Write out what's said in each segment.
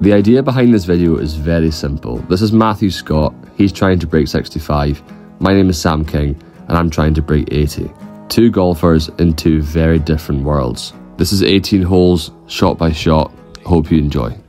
The idea behind this video is very simple. This is Matthew Scott, he's trying to break 65. My name is Sam King, and I'm trying to break 80. Two golfers in two very different worlds. This is 18 holes, shot by shot. Hope you enjoy.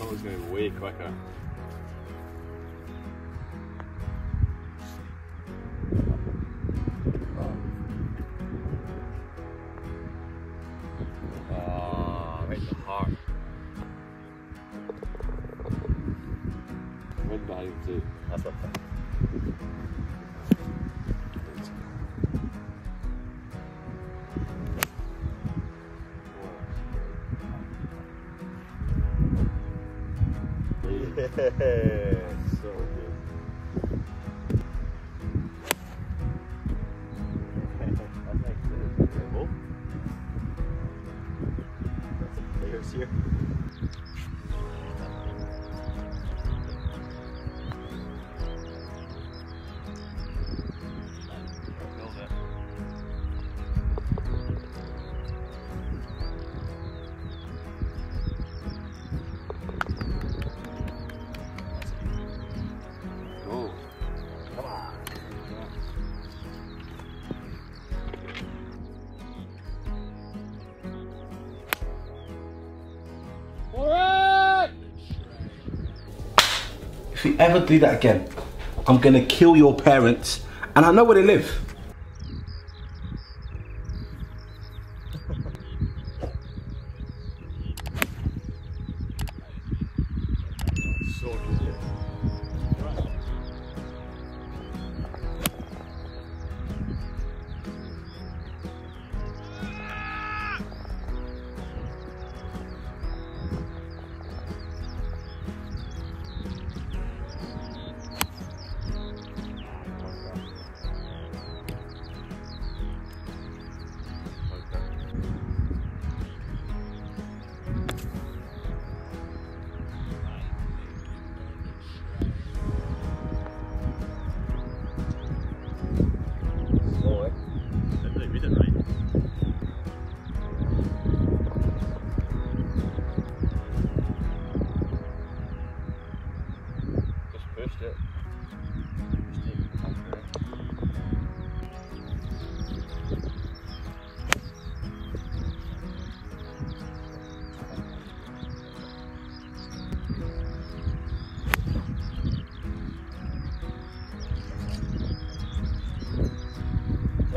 Was going to be way quicker. Oh, ah, right in the heart. That's what ever do that again, I'm gonna kill your parents, and I know where they live.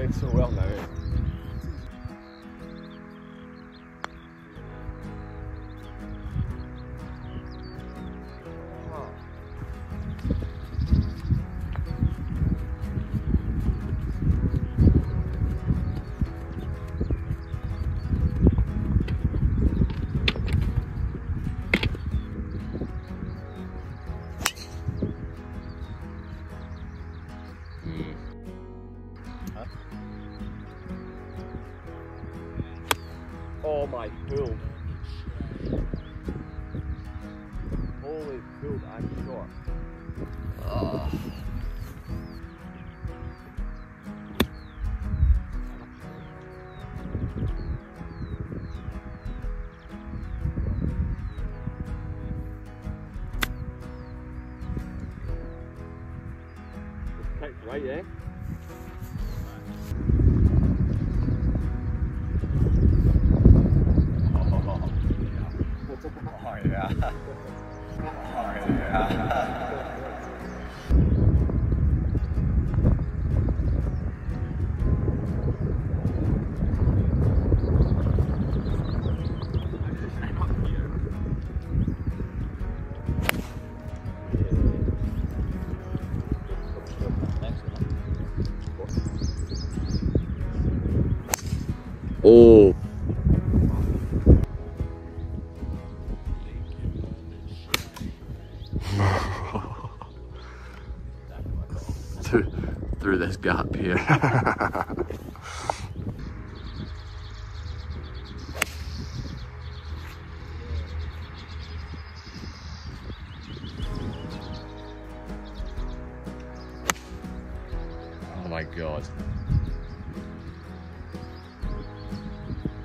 Played so well now. Holy pool, I'm short. Kicked gap here. oh my god.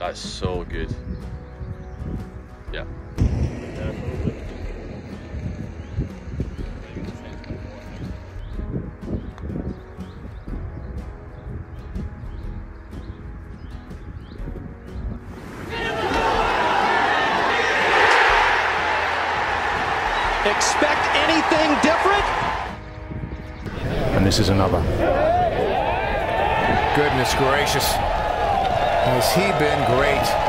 That's so good. Is another. Goodness gracious. Has he been great?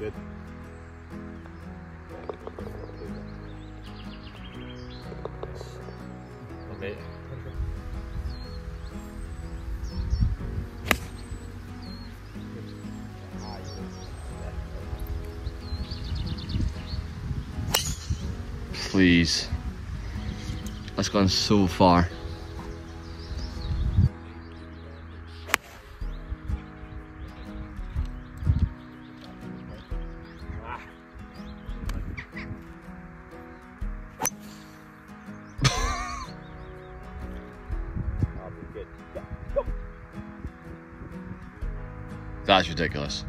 Good, good. Okay. Please. That's gone so far. That's ridiculous.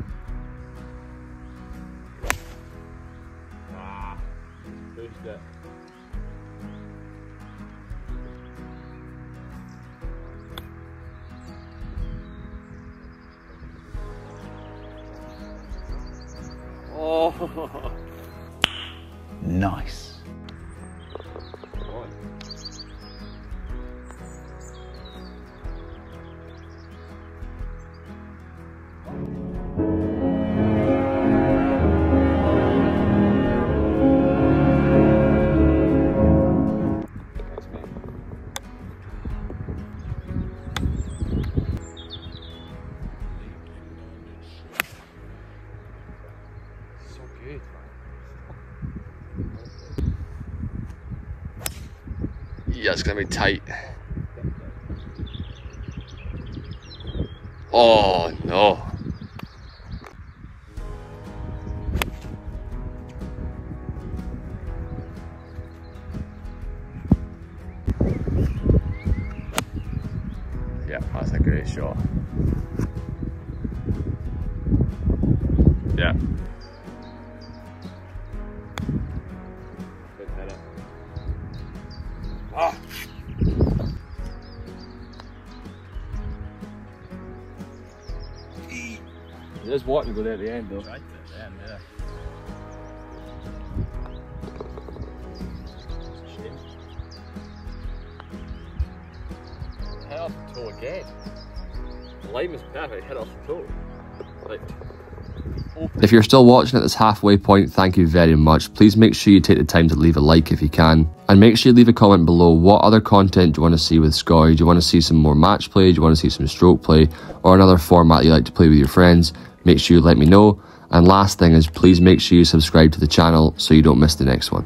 Yeah, it's gonna be tight. Oh no. Yeah, that's a great shot. There's wanting to go there at the end though. Right at the end, yeah. Shame. Hit off the toe again. The line was perfect, hit off the toe. Like, If you're still watching at this halfway point, thank you very much. Please make sure you take the time to leave a like if you can. And make sure you leave a comment below what other content do you want to see with Scotty. Do you want to see some more match play? Do you want to see some stroke play? Or another format you like to play with your friends? Make sure you let me know. And last thing is please make sure you subscribe to the channel so you don't miss the next one.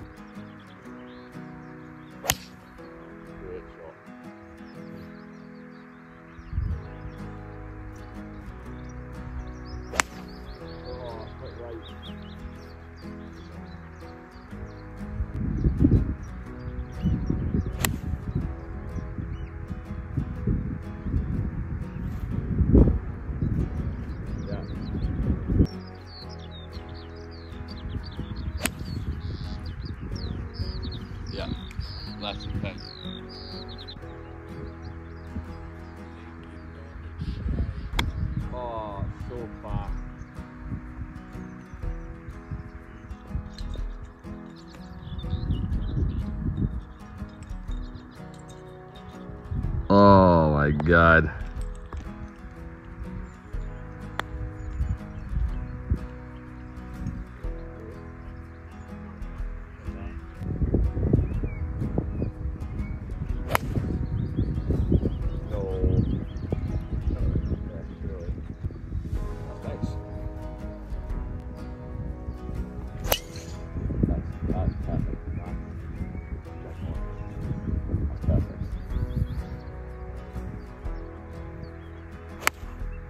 My god.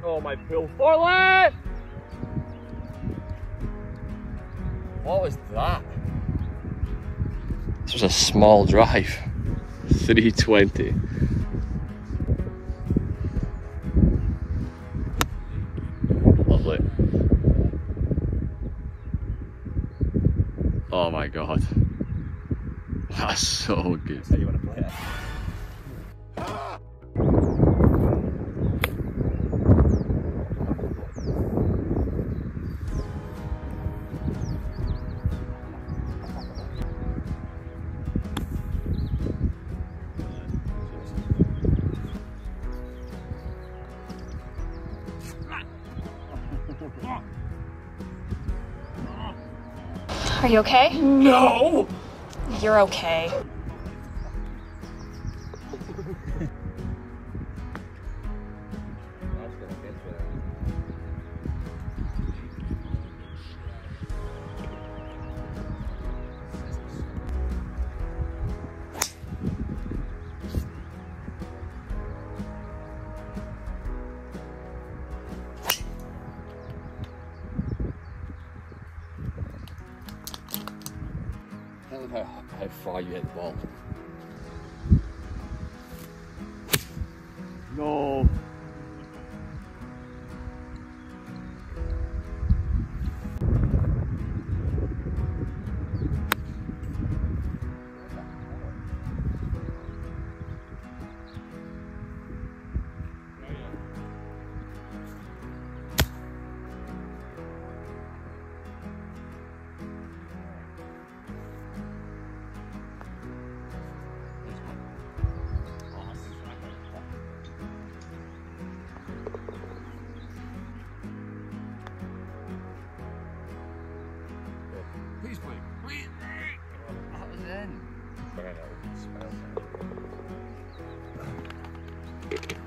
Oh, my pull forward! What was that? This was a small drive. 320. Lovely. Oh my god. That's so good. Are you okay? No! You're okay. How, how far you hit the ball. No.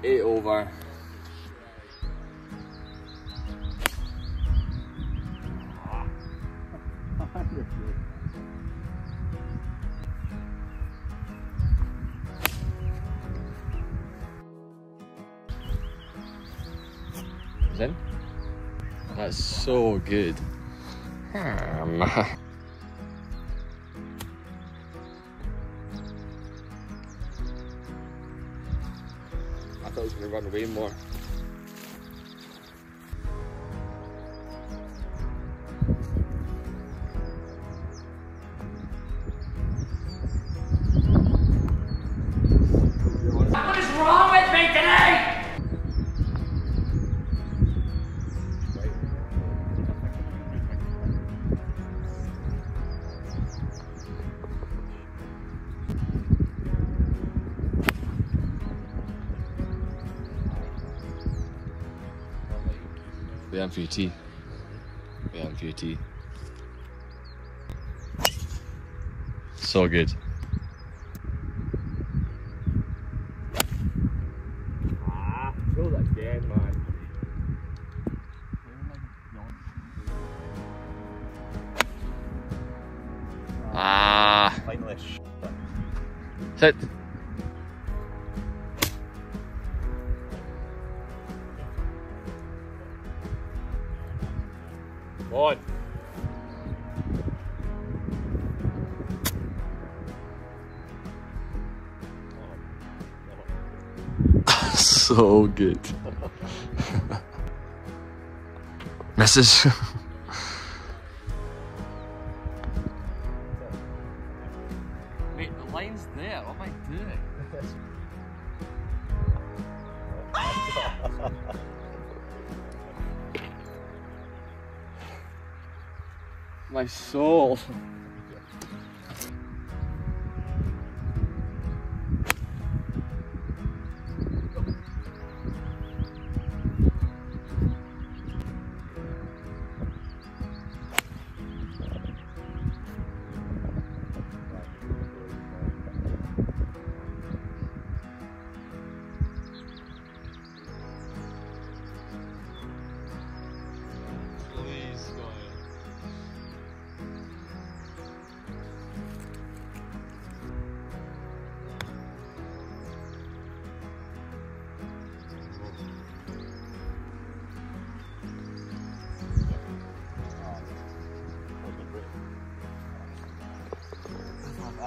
8 over. Then that's so good. Ah, To run away more. The amputee. The amputee. So good. Come on. so good. Misses. My soul.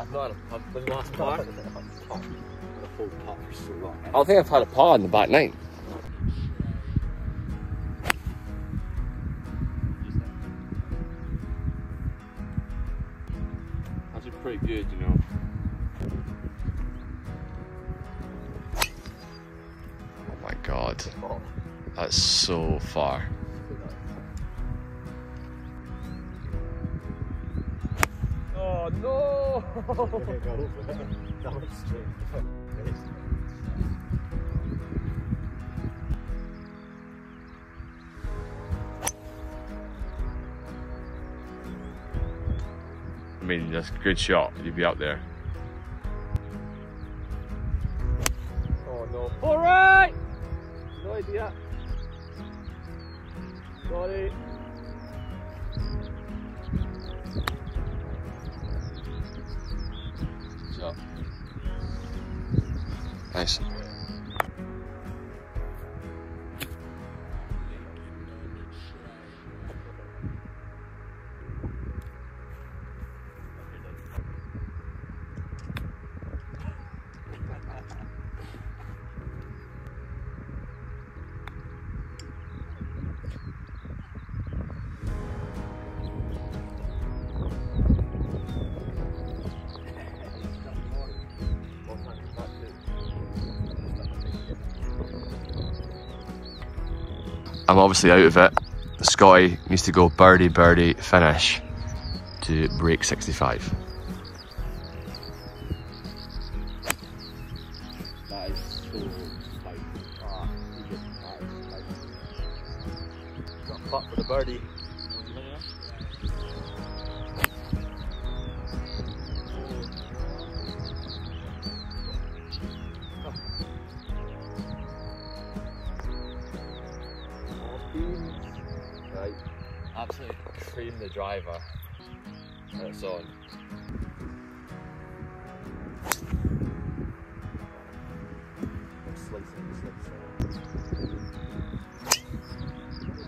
I've not had a putt. Was the last par? The whole putt for so long. I don't think I've had a par in the back nine. That's pretty good, you know. Oh my god. That's so far. I mean, that's a good shot. You'd be up there. Shot. Nice. I'm obviously out of it. Scotty needs to go birdie birdie finish to break 65.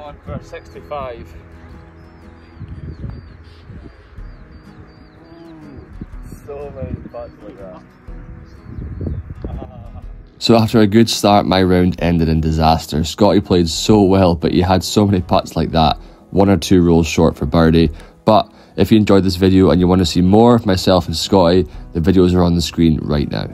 Right, come on for 65. So many putts like that. So after a good start, my round ended in disaster. Scotty played so well, but he had so many putts like that, one or two rolls short for birdie. But if you enjoyed this video and you want to see more of myself and Scotty, the videos are on the screen right now.